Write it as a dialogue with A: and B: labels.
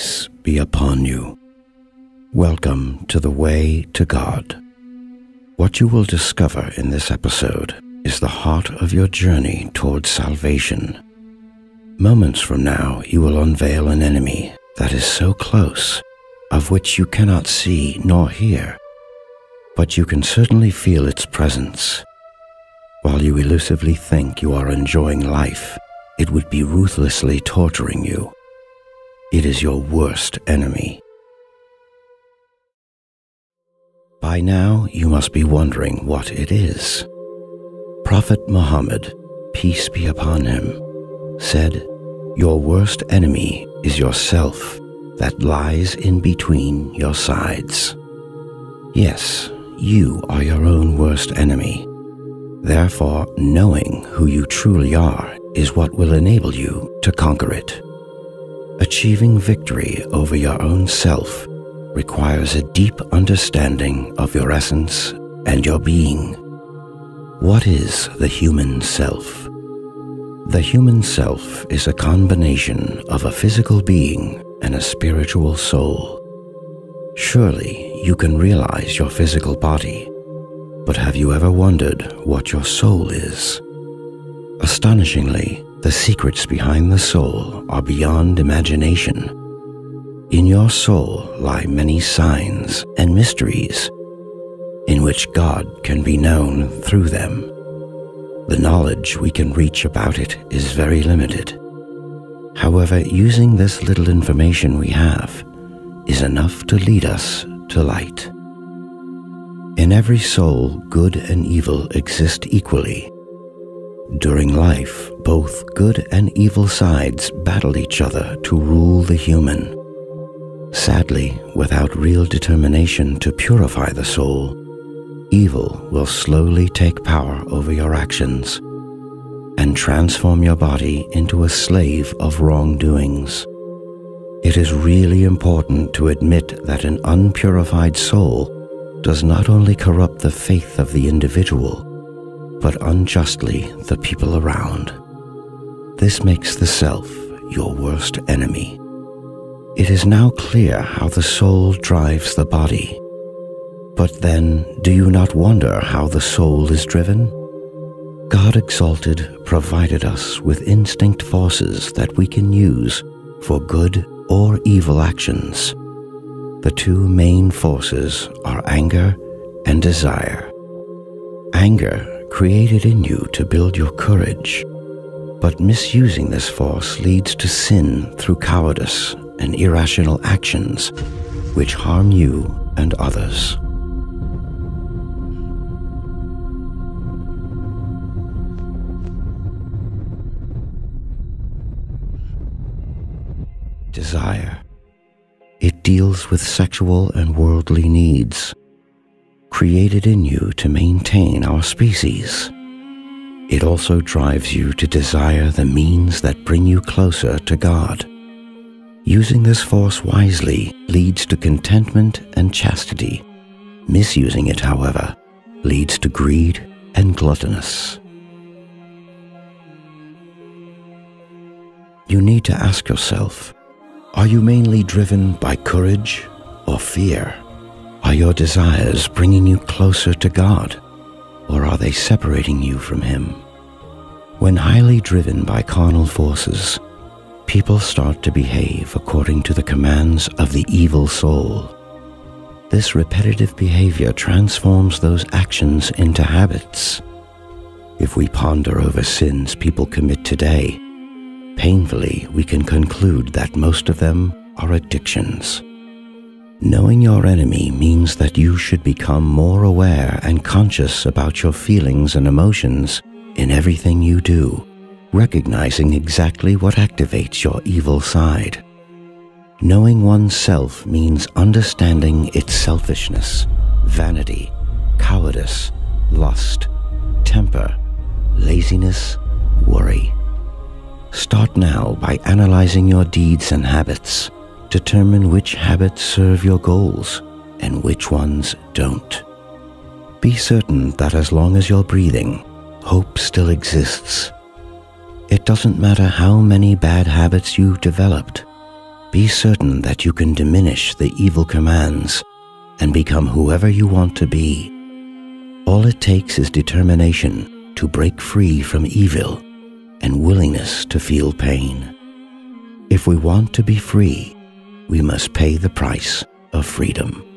A: Peace be upon you. Welcome to the Way to God. What you will discover in this episode is the heart of your journey towards salvation. Moments from now, you will unveil an enemy that is so close, of which you cannot see nor hear, but you can certainly feel its presence. While you elusively think you are enjoying life, it would be ruthlessly torturing you. It is your worst enemy. By now, you must be wondering what it is. Prophet Muhammad, peace be upon him, said, Your worst enemy is yourself that lies in between your sides. Yes, you are your own worst enemy. Therefore, knowing who you truly are is what will enable you to conquer it. Achieving victory over your own self requires a deep understanding of your essence and your being. What is the human self? The human self is a combination of a physical being and a spiritual soul. Surely you can realize your physical body, but have you ever wondered what your soul is? Astonishingly, the secrets behind the soul are beyond imagination. In your soul lie many signs and mysteries in which God can be known through them. The knowledge we can reach about it is very limited. However, using this little information we have is enough to lead us to light. In every soul, good and evil exist equally during life, both good and evil sides battle each other to rule the human. Sadly, without real determination to purify the soul, evil will slowly take power over your actions and transform your body into a slave of wrongdoings. It is really important to admit that an unpurified soul does not only corrupt the faith of the individual, but unjustly the people around. This makes the self your worst enemy. It is now clear how the soul drives the body. But then, do you not wonder how the soul is driven? God Exalted provided us with instinct forces that we can use for good or evil actions. The two main forces are anger and desire. Anger created in you to build your courage, but misusing this force leads to sin through cowardice and irrational actions which harm you and others. Desire. It deals with sexual and worldly needs created in you to maintain our species. It also drives you to desire the means that bring you closer to God. Using this force wisely leads to contentment and chastity. Misusing it, however, leads to greed and gluttonous. You need to ask yourself, are you mainly driven by courage or fear? Are your desires bringing you closer to God, or are they separating you from Him? When highly driven by carnal forces, people start to behave according to the commands of the evil soul. This repetitive behavior transforms those actions into habits. If we ponder over sins people commit today, painfully we can conclude that most of them are addictions. Knowing your enemy means that you should become more aware and conscious about your feelings and emotions in everything you do, recognizing exactly what activates your evil side. Knowing oneself means understanding its selfishness, vanity, cowardice, lust, temper, laziness, worry. Start now by analyzing your deeds and habits Determine which habits serve your goals and which ones don't. Be certain that as long as you're breathing, hope still exists. It doesn't matter how many bad habits you've developed. Be certain that you can diminish the evil commands and become whoever you want to be. All it takes is determination to break free from evil and willingness to feel pain. If we want to be free, we must pay the price of freedom.